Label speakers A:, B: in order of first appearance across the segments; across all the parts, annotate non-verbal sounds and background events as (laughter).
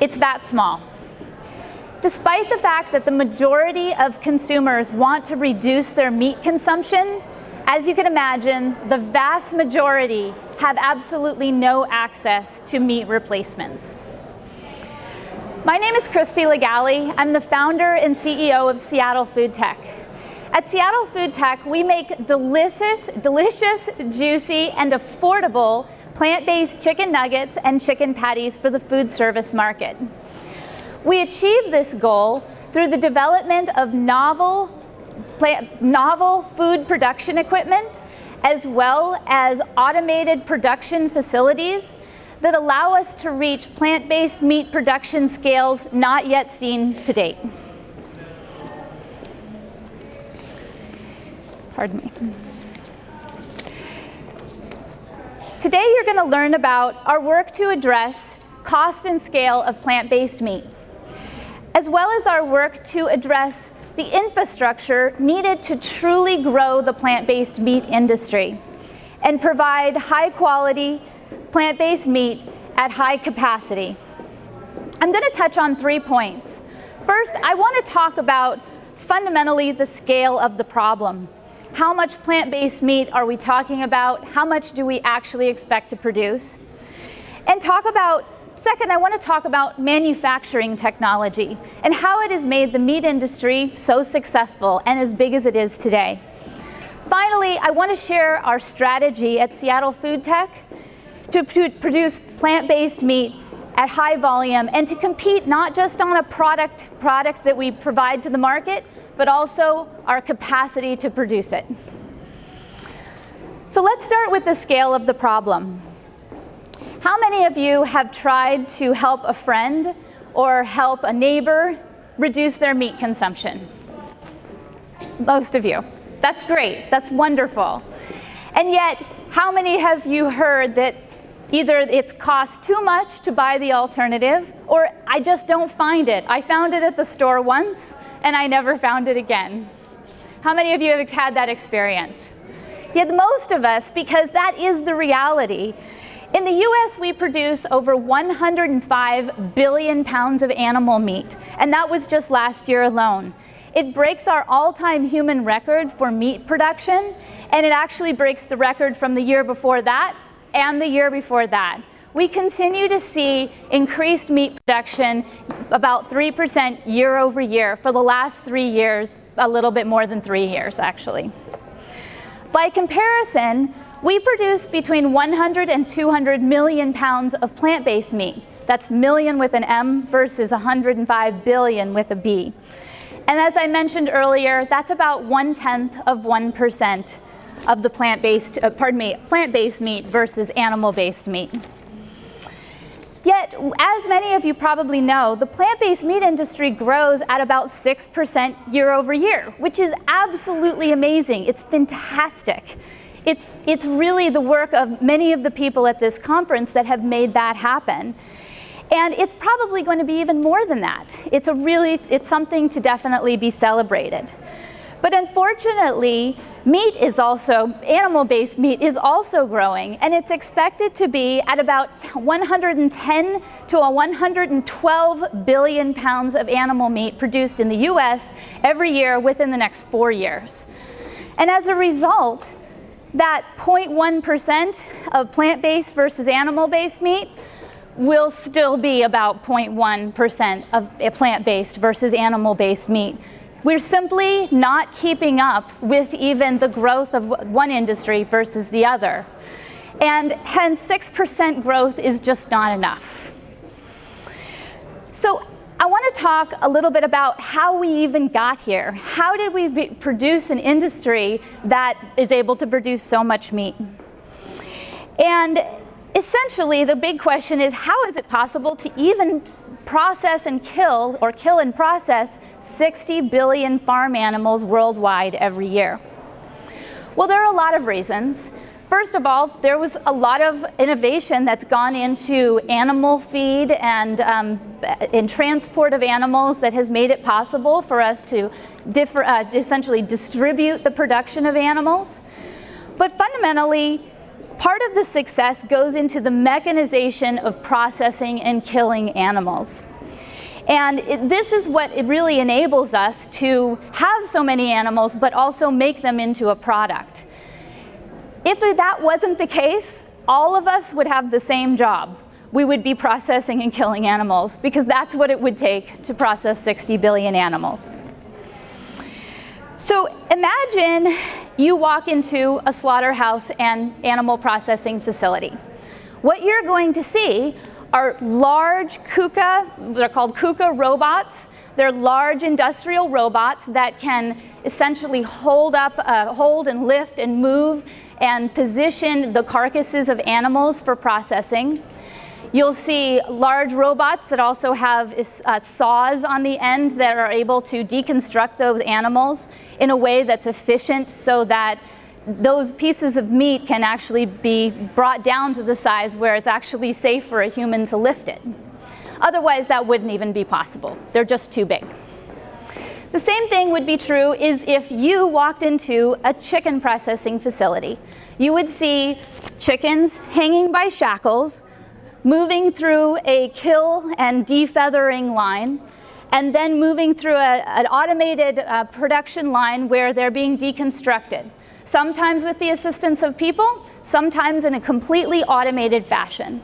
A: It's that small. Despite the fact that the majority of consumers want to reduce their meat consumption, as you can imagine, the vast majority have absolutely no access to meat replacements. My name is Christie Lagally. I'm the founder and CEO of Seattle Food Tech. At Seattle Food Tech, we make delicious, delicious, juicy, and affordable plant-based chicken nuggets and chicken patties for the food service market. We achieve this goal through the development of novel, novel food production equipment, as well as automated production facilities that allow us to reach plant-based meat production scales not yet seen to date. Pardon me. Today you're going to learn about our work to address cost and scale of plant-based meat as well as our work to address the infrastructure needed to truly grow the plant-based meat industry and provide high quality plant-based meat at high capacity. I'm going to touch on three points. First, I want to talk about fundamentally the scale of the problem. How much plant-based meat are we talking about? How much do we actually expect to produce? And talk about Second, I want to talk about manufacturing technology and how it has made the meat industry so successful and as big as it is today. Finally, I want to share our strategy at Seattle Food Tech to produce plant-based meat at high volume and to compete not just on a product, product that we provide to the market, but also our capacity to produce it. So let's start with the scale of the problem. How many of you have tried to help a friend or help a neighbor reduce their meat consumption? Most of you. That's great. That's wonderful. And yet, how many have you heard that either it's cost too much to buy the alternative or I just don't find it. I found it at the store once and I never found it again. How many of you have had that experience? Yet most of us, because that is the reality, in the US, we produce over 105 billion pounds of animal meat, and that was just last year alone. It breaks our all-time human record for meat production, and it actually breaks the record from the year before that and the year before that. We continue to see increased meat production about 3% year over year for the last three years, a little bit more than three years actually. By comparison, we produce between 100 and 200 million pounds of plant-based meat. That's million with an M versus 105 billion with a B. And as I mentioned earlier, that's about one-tenth of 1% of the plant-based, uh, pardon me, plant-based meat versus animal-based meat. As many of you probably know, the plant-based meat industry grows at about 6% year over year, which is absolutely amazing. It's fantastic. It's, it's really the work of many of the people at this conference that have made that happen. And it's probably going to be even more than that. It's a really, it's something to definitely be celebrated. But unfortunately, meat is also, animal-based meat is also growing, and it's expected to be at about 110 to 112 billion pounds of animal meat produced in the US every year within the next four years. And as a result, that 0.1% of plant-based versus animal-based meat will still be about 0.1% of eh, plant-based versus animal-based meat. We're simply not keeping up with even the growth of one industry versus the other. And hence 6% growth is just not enough. So I want to talk a little bit about how we even got here. How did we be, produce an industry that is able to produce so much meat? And essentially, the big question is how is it possible to even process and kill, or kill and process, 60 billion farm animals worldwide every year? Well, there are a lot of reasons. First of all, there was a lot of innovation that's gone into animal feed and um, in transport of animals that has made it possible for us to differ, uh, essentially distribute the production of animals. But fundamentally, part of the success goes into the mechanization of processing and killing animals. And it, this is what it really enables us to have so many animals, but also make them into a product. If that wasn't the case, all of us would have the same job. We would be processing and killing animals because that's what it would take to process 60 billion animals. So imagine you walk into a slaughterhouse and animal processing facility. What you're going to see are large KUKA, they're called KUKA robots. They're large industrial robots that can essentially hold up, uh, hold and lift and move and position the carcasses of animals for processing. You'll see large robots that also have uh, saws on the end that are able to deconstruct those animals in a way that's efficient so that those pieces of meat can actually be brought down to the size where it's actually safe for a human to lift it. Otherwise, that wouldn't even be possible. They're just too big. The same thing would be true is if you walked into a chicken processing facility. You would see chickens hanging by shackles, moving through a kill and defeathering line, and then moving through a, an automated uh, production line where they're being deconstructed sometimes with the assistance of people, sometimes in a completely automated fashion.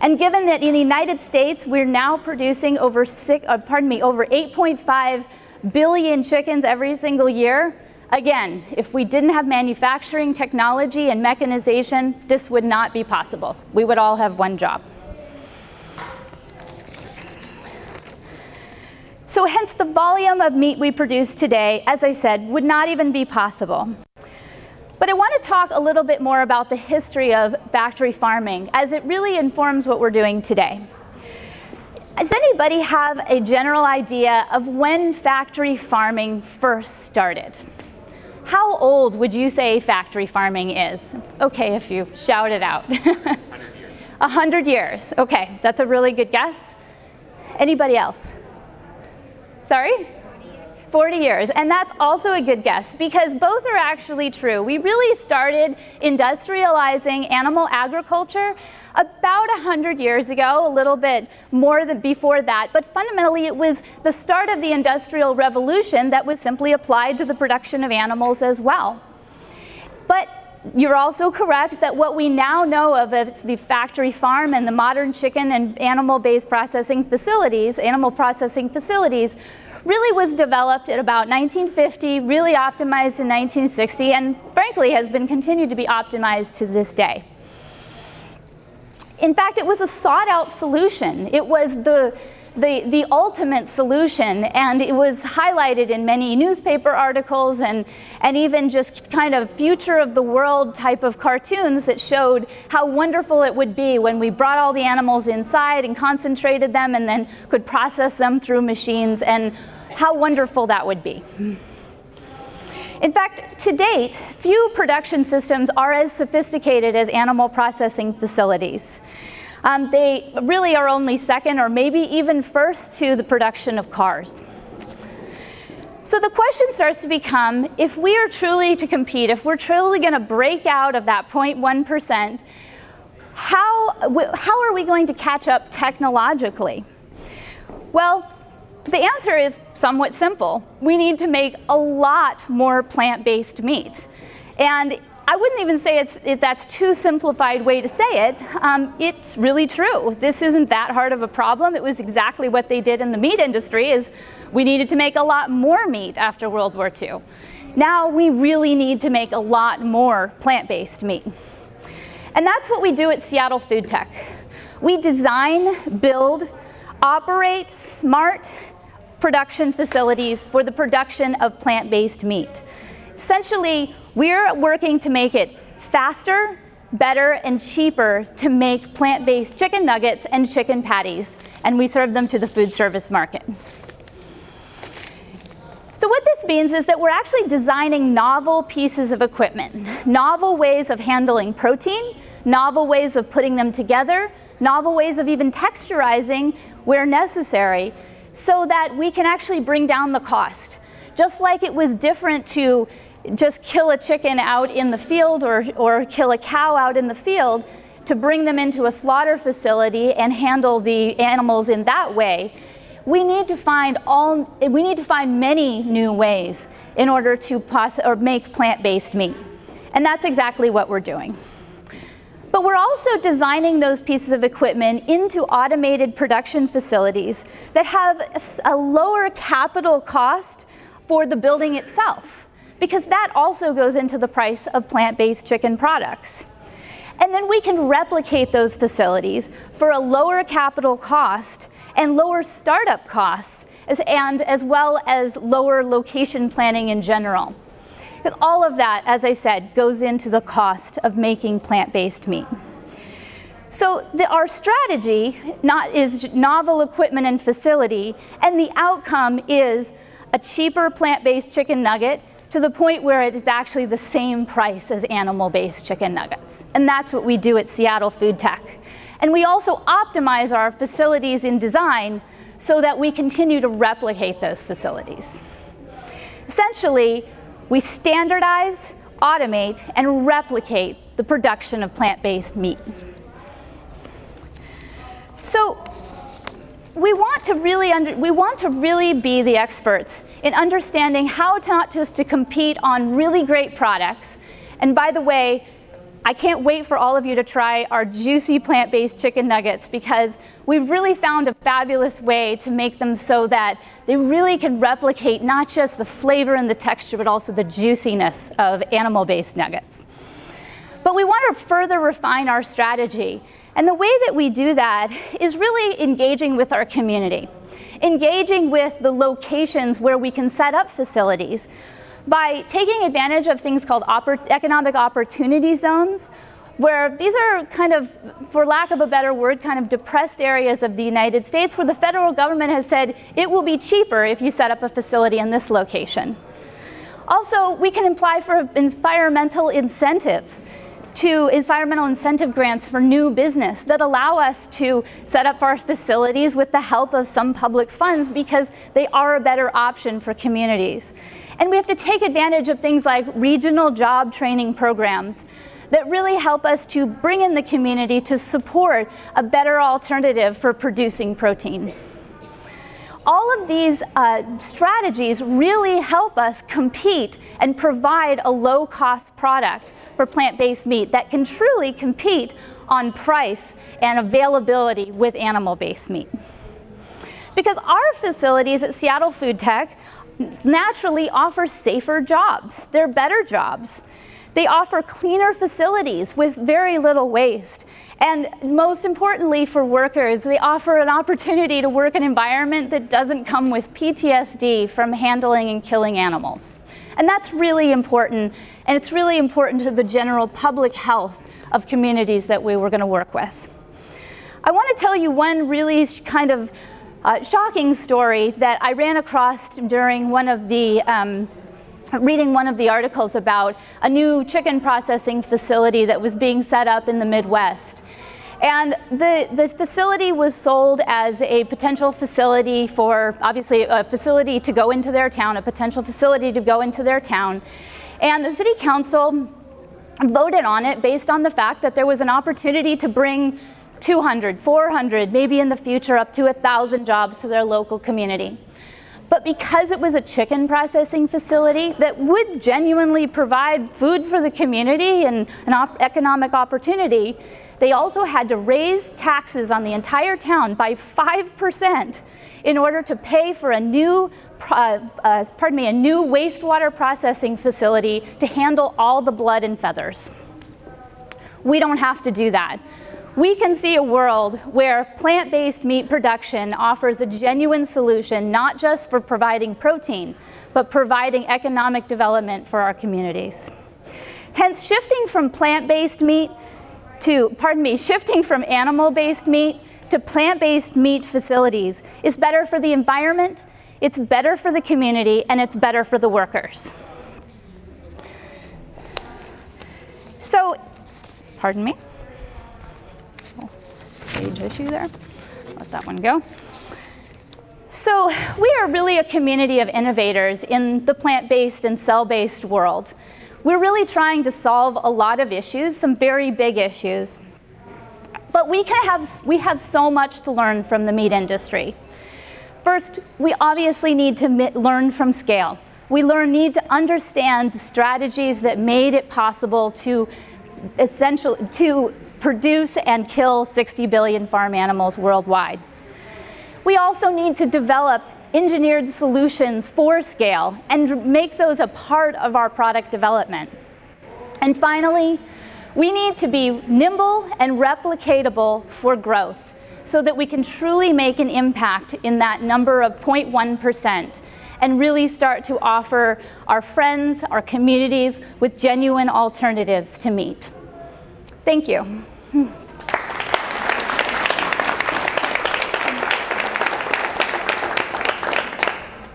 A: And given that in the United States, we're now producing over six, uh, pardon me, over 8.5 billion chickens every single year, again, if we didn't have manufacturing technology and mechanization, this would not be possible. We would all have one job. So hence the volume of meat we produce today, as I said, would not even be possible. But I want to talk a little bit more about the history of factory farming as it really informs what we're doing today. Does anybody have a general idea of when factory farming first started? How old would you say factory farming is? Okay, if you shout it out. (laughs) A hundred years. Okay, that's a really good guess. Anybody else? Sorry? 40 years. And that's also a good guess because both are actually true. We really started industrializing animal agriculture about 100 years ago, a little bit more than before that. But fundamentally, it was the start of the Industrial Revolution that was simply applied to the production of animals as well. But you're also correct that what we now know of as the factory farm and the modern chicken and animal-based processing facilities, animal processing facilities, really was developed at about 1950, really optimized in 1960, and frankly has been continued to be optimized to this day. In fact, it was a sought out solution. It was the, the, the ultimate solution, and it was highlighted in many newspaper articles and, and even just kind of future of the world type of cartoons that showed how wonderful it would be when we brought all the animals inside and concentrated them and then could process them through machines and how wonderful that would be. In fact, to date, few production systems are as sophisticated as animal processing facilities. Um, they really are only second or maybe even first to the production of cars. So the question starts to become, if we are truly to compete, if we're truly going to break out of that 0.1%, how, how are we going to catch up technologically? Well, the answer is somewhat simple. We need to make a lot more plant-based meat. And I wouldn't even say it's, it, that's too simplified way to say it. Um, it's really true. This isn't that hard of a problem. It was exactly what they did in the meat industry is we needed to make a lot more meat after World War II. Now we really need to make a lot more plant-based meat. And that's what we do at Seattle Food Tech. We design, build, operate smart production facilities for the production of plant-based meat. Essentially, we're working to make it faster, better, and cheaper to make plant-based chicken nuggets and chicken patties, and we serve them to the food service market. So what this means is that we're actually designing novel pieces of equipment, novel ways of handling protein, novel ways of putting them together, novel ways of even texturizing where necessary so that we can actually bring down the cost. Just like it was different to just kill a chicken out in the field or, or kill a cow out in the field to bring them into a slaughter facility and handle the animals in that way. We need to find all, we need to find many new ways in order to or make plant-based meat. And that's exactly what we're doing. But we're also designing those pieces of equipment into automated production facilities that have a lower capital cost for the building itself, because that also goes into the price of plant-based chicken products. And then we can replicate those facilities for a lower capital cost and lower startup costs, as, and as well as lower location planning in general. All of that, as I said, goes into the cost of making plant-based meat. So the, our strategy not, is novel equipment and facility, and the outcome is a cheaper plant-based chicken nugget to the point where it is actually the same price as animal-based chicken nuggets. And that's what we do at Seattle Food Tech. And we also optimize our facilities in design so that we continue to replicate those facilities. Essentially, we standardize, automate, and replicate the production of plant-based meat. So we want to really under, we want to really be the experts in understanding how to not just to compete on really great products. And by the way, I can't wait for all of you to try our juicy plant-based chicken nuggets because we've really found a fabulous way to make them so that they really can replicate not just the flavor and the texture, but also the juiciness of animal-based nuggets. But we want to further refine our strategy. And the way that we do that is really engaging with our community, engaging with the locations where we can set up facilities, by taking advantage of things called oppor economic opportunity zones, where these are kind of, for lack of a better word, kind of depressed areas of the United States where the federal government has said it will be cheaper if you set up a facility in this location. Also, we can apply for environmental incentives to environmental incentive grants for new business that allow us to set up our facilities with the help of some public funds because they are a better option for communities. And we have to take advantage of things like regional job training programs that really help us to bring in the community to support a better alternative for producing protein. All of these uh, strategies really help us compete and provide a low-cost product for plant-based meat that can truly compete on price and availability with animal-based meat. Because our facilities at Seattle Food Tech naturally offer safer jobs. They're better jobs. They offer cleaner facilities with very little waste. And most importantly for workers, they offer an opportunity to work in an environment that doesn't come with PTSD from handling and killing animals. And that's really important, and it's really important to the general public health of communities that we were going to work with. I want to tell you one really kind of uh, shocking story that I ran across during one of the um, reading one of the articles about a new chicken processing facility that was being set up in the Midwest. And the, the facility was sold as a potential facility for, obviously, a facility to go into their town, a potential facility to go into their town. And the city council voted on it based on the fact that there was an opportunity to bring 200, 400, maybe in the future up to 1,000 jobs to their local community. But because it was a chicken processing facility that would genuinely provide food for the community and an op economic opportunity, they also had to raise taxes on the entire town by 5% in order to pay for a new, uh, uh, pardon me, a new wastewater processing facility to handle all the blood and feathers. We don't have to do that we can see a world where plant-based meat production offers a genuine solution not just for providing protein, but providing economic development for our communities. Hence, shifting from plant-based meat to, pardon me, shifting from animal-based meat to plant-based meat facilities is better for the environment, it's better for the community, and it's better for the workers. So, pardon me stage issue there. Let that one go. So we are really a community of innovators in the plant-based and cell-based world. We're really trying to solve a lot of issues, some very big issues. But we, can have, we have so much to learn from the meat industry. First, we obviously need to learn from scale. We learn, need to understand the strategies that made it possible to essential, to produce and kill 60 billion farm animals worldwide. We also need to develop engineered solutions for scale and make those a part of our product development. And finally, we need to be nimble and replicatable for growth so that we can truly make an impact in that number of 0.1% and really start to offer our friends, our communities with genuine alternatives to meat. Thank you.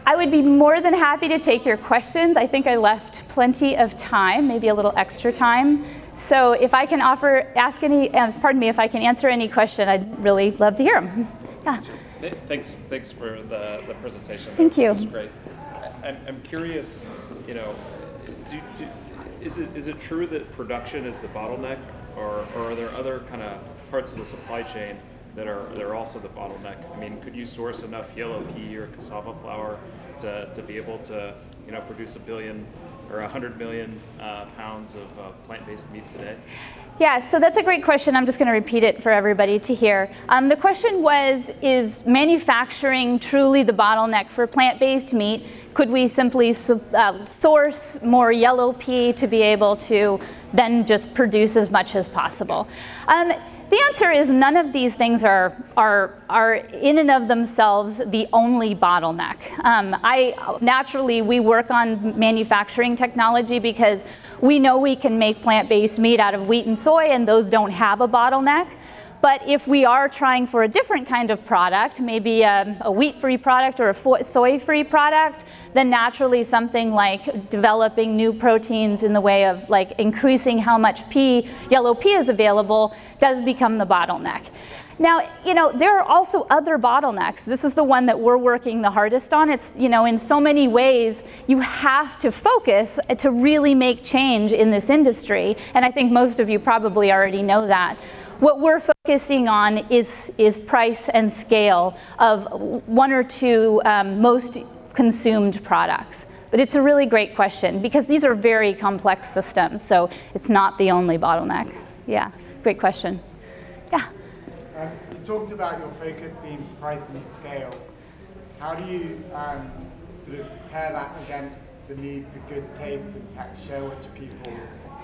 A: I would be more than happy to take your questions. I think I left plenty of time, maybe a little extra time. So if I can offer, ask any, uh, pardon me, if I can answer any question, I'd really love to hear them. Yeah.
B: Thanks, thanks for the, the presentation.
A: Thank you.
B: Great. I'm, I'm curious, you know, do, do, is, it, is it true that production is the bottleneck, or, or are there other kind of parts of the supply chain that are, that are also the bottleneck? I mean, could you source enough yellow pea or cassava flour to, to be able to, you know, produce a billion or 100 million uh, pounds of uh, plant-based meat today?
A: Yeah, so that's a great question. I'm just going to repeat it for everybody to hear. Um, the question was, is manufacturing truly the bottleneck for plant-based meat? Could we simply uh, source more yellow pea to be able to then just produce as much as possible? Um, the answer is none of these things are, are, are in and of themselves the only bottleneck. Um, I, naturally, we work on manufacturing technology because we know we can make plant-based meat out of wheat and soy and those don't have a bottleneck. But if we are trying for a different kind of product, maybe a, a wheat-free product or a soy-free product, then naturally something like developing new proteins in the way of like increasing how much pea, yellow pea is available does become the bottleneck. Now, you know, there are also other bottlenecks. This is the one that we're working the hardest on. It's, you know, in so many ways, you have to focus to really make change in this industry. And I think most of you probably already know that. What we're focusing on is, is price and scale of one or two um, most consumed products. But it's a really great question because these are very complex systems, so it's not the only bottleneck. Yeah, great question. Yeah.
C: Talked about your focus being price and scale. How do you um, sort of pair that against the need for good taste and texture, which people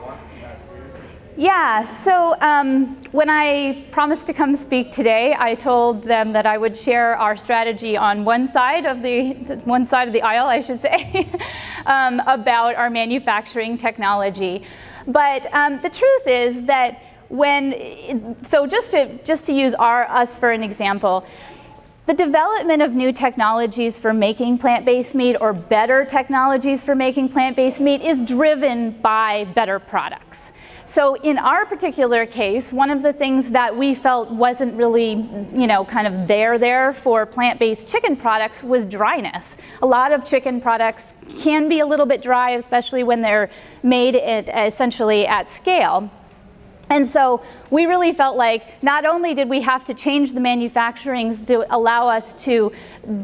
C: want in their food?
A: Yeah, so um, when I promised to come speak today, I told them that I would share our strategy on one side of the one side of the aisle, I should say, (laughs) um, about our manufacturing technology. But um, the truth is that when, so just to just to use our us for an example, the development of new technologies for making plant-based meat or better technologies for making plant-based meat is driven by better products. So in our particular case, one of the things that we felt wasn't really, you know, kind of there there for plant-based chicken products was dryness. A lot of chicken products can be a little bit dry, especially when they're made essentially at scale. And so we really felt like not only did we have to change the manufacturing to allow us to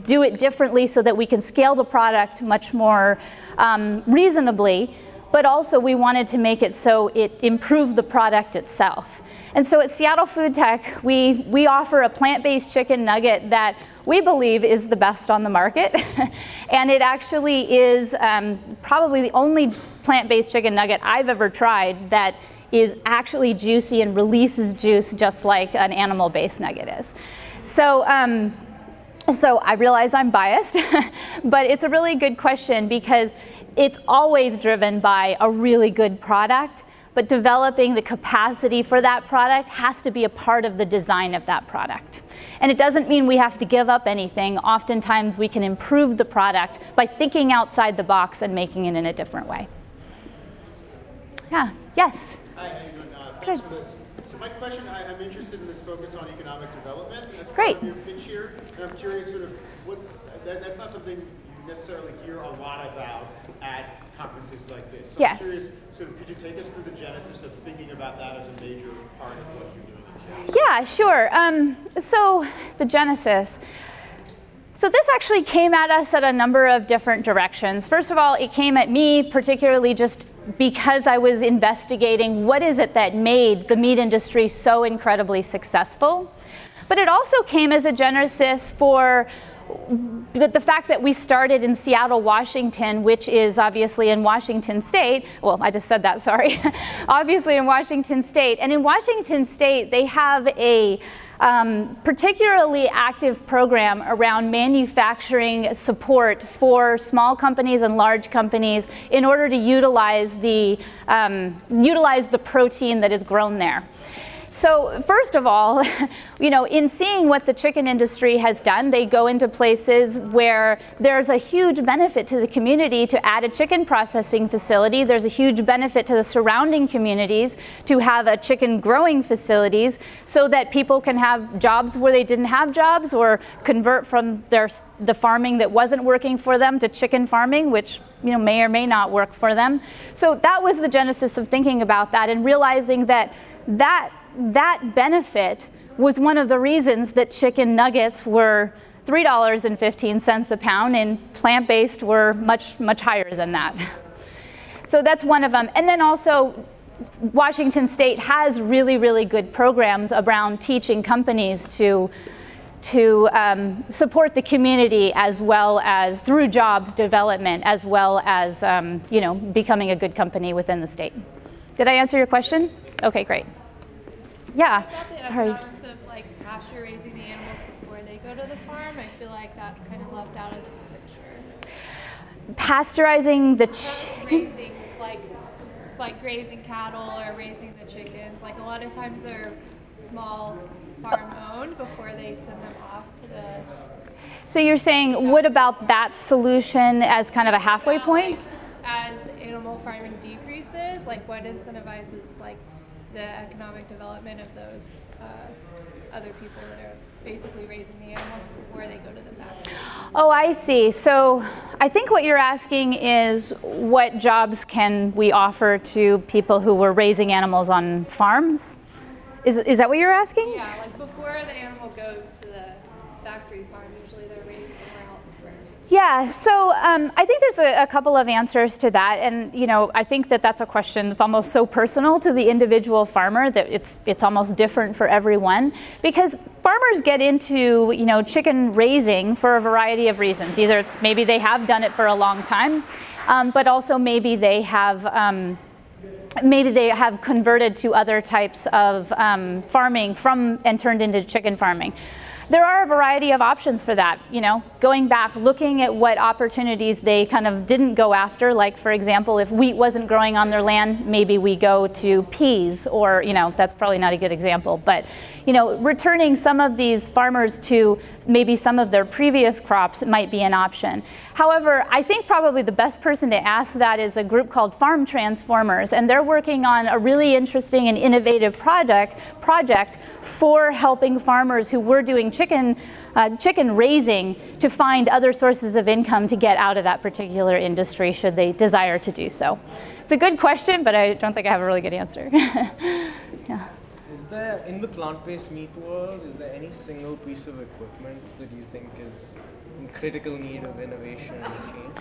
A: do it differently so that we can scale the product much more um, reasonably, but also we wanted to make it so it improved the product itself. And so at Seattle Food Tech, we, we offer a plant-based chicken nugget that we believe is the best on the market. (laughs) and it actually is um, probably the only plant-based chicken nugget I've ever tried that is actually juicy and releases juice just like an animal-based nugget is. So, um, so I realize I'm biased, (laughs) but it's a really good question because it's always driven by a really good product, but developing the capacity for that product has to be a part of the design of that product. And it doesn't mean we have to give up anything. Oftentimes we can improve the product by thinking outside the box and making it in a different way. Yeah, yes?
D: Hi, how you doing? Uh, Good. So my question, I, am interested in this focus on economic development as
A: Great.
D: part of your pitch here. And I'm curious sort of what, that, that's not something you necessarily hear a lot about at conferences like this. So
A: yes.
D: I'm curious, sort of, could you take us through the genesis of thinking about that as a major part of what you're doing?
A: Yeah, sure. Um, so the genesis. So this actually came at us at a number of different directions. First of all, it came at me particularly just because I was investigating what is it that made the meat industry so incredibly successful. But it also came as a genesis for the, the, fact that we started in Seattle, Washington, which is obviously in Washington State, well, I just said that, sorry, (laughs) obviously in Washington State. And in Washington State, they have a um, particularly active program around manufacturing support for small companies and large companies in order to utilize the, um, utilize the protein that is grown there. So first of all, (laughs) you know, in seeing what the chicken industry has done, they go into places where there's a huge benefit to the community to add a chicken processing facility. There's a huge benefit to the surrounding communities to have a chicken growing facilities so that people can have jobs where they didn't have jobs or convert from their the farming that wasn't working for them to chicken farming, which you know may or may not work for them. So that was the genesis of thinking about that and realizing that that that benefit was one of the reasons that chicken nuggets were $3.15 a pound and plant-based were much, much higher than that. So that's one of them. And then also, Washington State has really, really good programs around teaching companies to, to um, support the community as well as through jobs development, as well as um, you know, becoming a good company within the state. Did I answer your question? Okay, great. Yeah.
E: Sorry. of like pasture raising the animals before they go to the farm, I feel like that's kind of left out of this picture.
A: Pasteurizing the.
E: Raising like like grazing cattle or raising the chickens. Like a lot of times they're small farm owned before they send them off to the
A: so you're saying, what about that solution as kind of a halfway point?
E: Like, as animal farming decreases, like what incentivizes like the economic development of those uh, other people that are basically raising the animals before they go to the factory.
A: Oh, I see. So I think what you're asking is what jobs can we offer to people who were raising animals on farms? Is, is that what you're asking?
E: Yeah, like before the animal goes to the factory farm, usually they're raised
A: yeah, so um, I think there's a, a, couple of answers to that, and you know, I think that that's a question that's almost so personal to the individual farmer that it's it's almost different for everyone because farmers get into you know chicken raising for a variety of reasons. Either maybe they have done it for a long time, um, but also maybe they have. Um, maybe they have converted to other types of um, farming from and turned into chicken farming. There are a variety of options for that, you know, going back, looking at what opportunities they kind of didn't go after, like for example, if wheat wasn't growing on their land, maybe we go to peas or, you know, that's probably not a good example, but, you know, returning some of these farmers to maybe some of their previous crops might be an option. However, I think probably the best person to ask that is a group called Farm Transformers, and they're working on a really interesting and innovative project, project for helping farmers who were doing chicken, uh, chicken raising to find other sources of income to get out of that particular industry should they desire to do so. It's a good question, but I don't think I have a really good answer. (laughs)
F: yeah. There, in the plant-based meat world, is there any single piece of equipment that you think is critical need of innovation and change?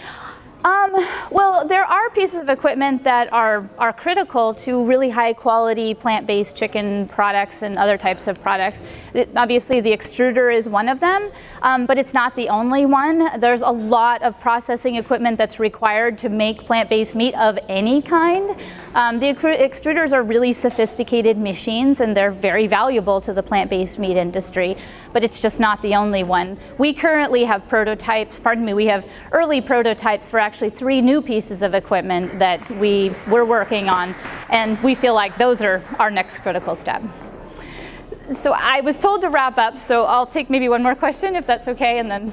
A: Um, well, there are pieces of equipment that are, are critical to really high quality plant-based chicken products and other types of products. It, obviously, the extruder is one of them, um, but it's not the only one. There's a lot of processing equipment that's required to make plant-based meat of any kind. Um, the extruders are really sophisticated machines and they're very valuable to the plant-based meat industry, but it's just not the only one. We currently have prototypes, pardon me, we have early prototypes for actually three new pieces of equipment that we, we're working on, and we feel like those are our next critical step. So I was told to wrap up, so I'll take maybe one more question if that's okay, and then.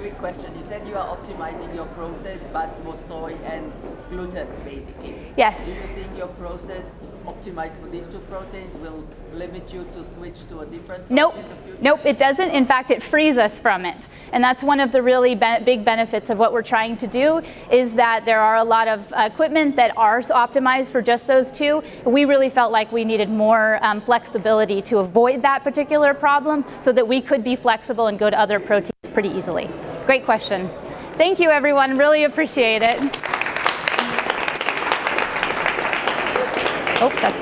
G: quick question. You said you are optimizing your process, but for soy and gluten, basically.
A: Yes.
G: Do you think your process optimized for these two proteins will limit you to switch to a different
A: Nope.
G: in the future?
A: Nope, it doesn't. In fact, it frees us from it. And that's one of the really be- big benefits of what we're trying to do is that there are a lot of uh, equipment that are optimized for just those two. We really felt like we needed more um, flexibility to avoid that particular problem so that we could be flexible and go to other proteins pretty easily. Great question. Thank you, everyone. Really appreciate it. Oh, that's